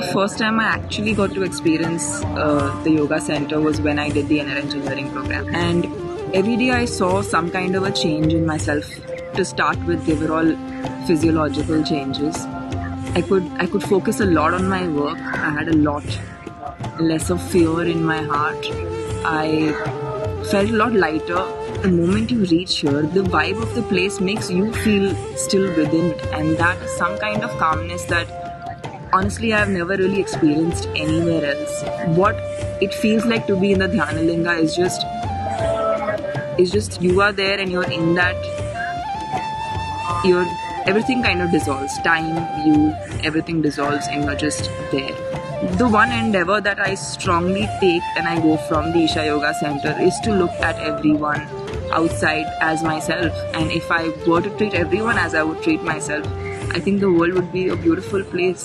The first time I actually got to experience uh, the yoga center was when I did the Inner Engineering program. And every day I saw some kind of a change in myself. To start with, they were all physiological changes. I could I could focus a lot on my work. I had a lot less of fear in my heart. I felt a lot lighter. The moment you reach here, the vibe of the place makes you feel still within, and that is some kind of calmness that honestly I've never really experienced anywhere else. What it feels like to be in the Dhyanalinga is just is just you are there and you're in that you're everything kind of dissolves. Time, you, everything dissolves and you're just there. The one endeavor that I strongly take when I go from the Isha Yoga Center is to look at everyone outside as myself. And if I were to treat everyone as I would treat myself, I think the world would be a beautiful place.